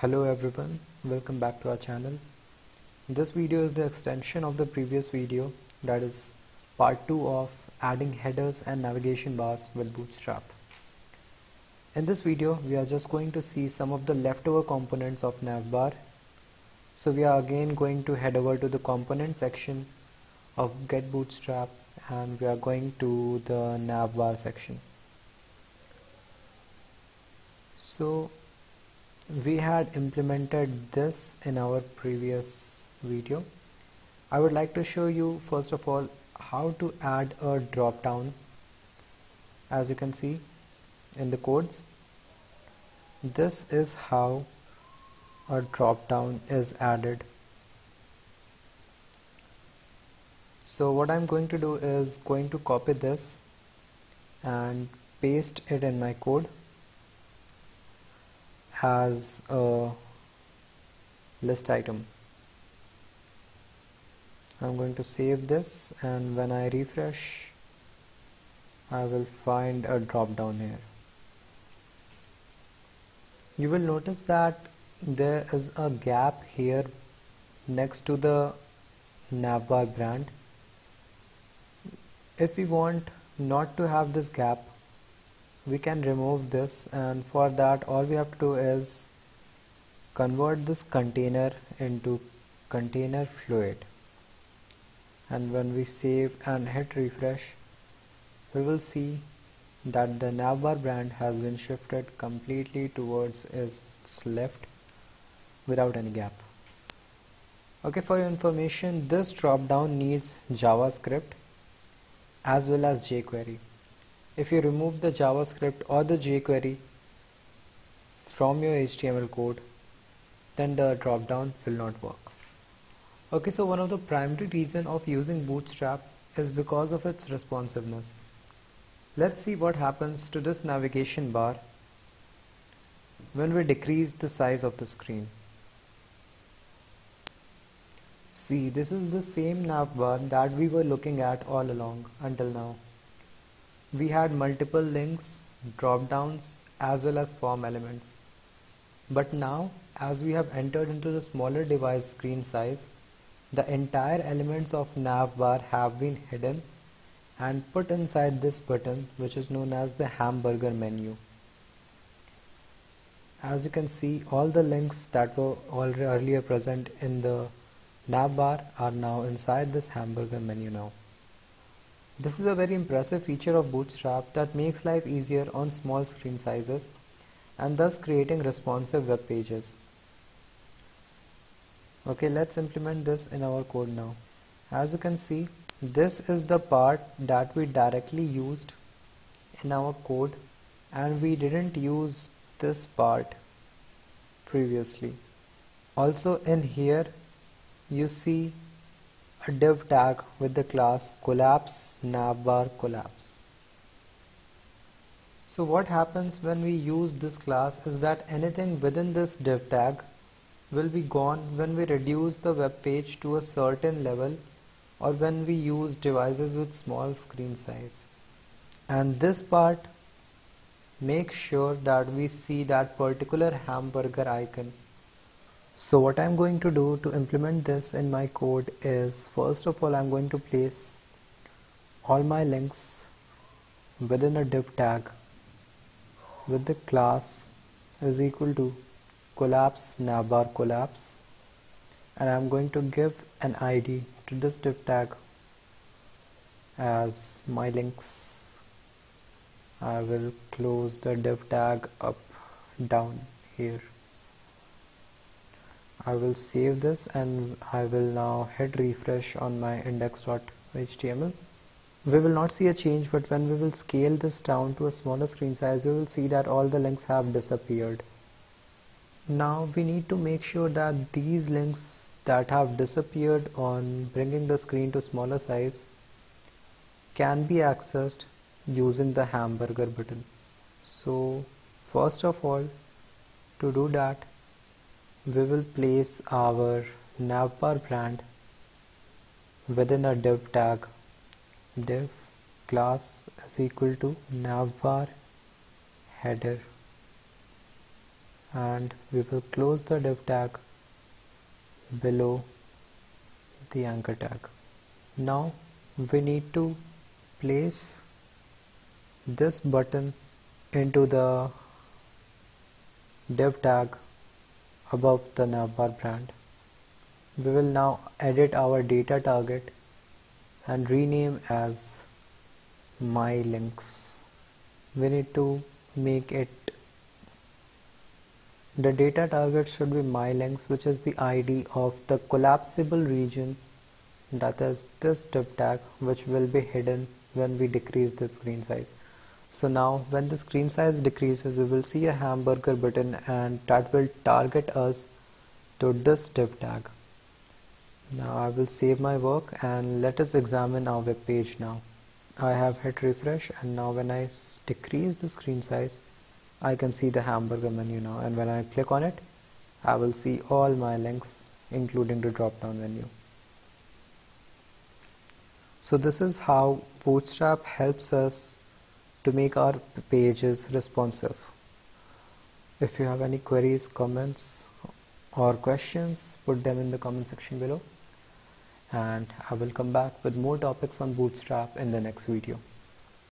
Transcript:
Hello everyone, welcome back to our channel. This video is the extension of the previous video that is part 2 of adding headers and navigation bars with Bootstrap. In this video we are just going to see some of the leftover components of navbar. So we are again going to head over to the component section of get bootstrap and we are going to the navbar section. So we had implemented this in our previous video. I would like to show you first of all how to add a drop down as you can see in the codes. This is how a drop down is added. So what I'm going to do is going to copy this and paste it in my code has a list item. I'm going to save this and when I refresh I will find a drop down here. You will notice that there is a gap here next to the navbar brand. If we want not to have this gap we can remove this and for that all we have to do is convert this container into container fluid. And when we save and hit refresh we will see that the navbar brand has been shifted completely towards its left without any gap. Okay for your information this drop down needs javascript as well as jquery if you remove the JavaScript or the jQuery from your HTML code then the drop down will not work. Okay so one of the primary reason of using bootstrap is because of its responsiveness. Let's see what happens to this navigation bar when we decrease the size of the screen. See this is the same navbar that we were looking at all along until now we had multiple links, drop downs as well as form elements. But now as we have entered into the smaller device screen size, the entire elements of navbar have been hidden and put inside this button which is known as the hamburger menu. As you can see all the links that were already earlier present in the navbar are now inside this hamburger menu now. This is a very impressive feature of Bootstrap that makes life easier on small screen sizes and thus creating responsive web pages. Okay, let's implement this in our code now. As you can see, this is the part that we directly used in our code and we didn't use this part previously. Also in here, you see a div tag with the class collapse navbar collapse. So what happens when we use this class is that anything within this div tag will be gone when we reduce the web page to a certain level or when we use devices with small screen size. And this part makes sure that we see that particular hamburger icon so what I'm going to do to implement this in my code is first of all I'm going to place all my links within a div tag with the class is equal to collapse navbar collapse. And I'm going to give an ID to this div tag as my links. I will close the div tag up down here I will save this and I will now hit refresh on my index.html we will not see a change but when we will scale this down to a smaller screen size we will see that all the links have disappeared. Now we need to make sure that these links that have disappeared on bringing the screen to smaller size can be accessed using the hamburger button. So first of all to do that we will place our navbar brand within a div tag div class is equal to navbar header and we will close the div tag below the anchor tag. Now we need to place this button into the div tag above the navbar brand. We will now edit our data target and rename as my links. We need to make it the data target should be my links which is the ID of the collapsible region that is this div tag which will be hidden when we decrease the screen size. So now when the screen size decreases we will see a hamburger button and that will target us to this div tag. Now I will save my work and let us examine our web page now. I have hit refresh and now when I decrease the screen size I can see the hamburger menu now and when I click on it I will see all my links including the drop down menu. So this is how Bootstrap helps us to make our pages responsive. If you have any queries, comments or questions, put them in the comment section below and I will come back with more topics on Bootstrap in the next video.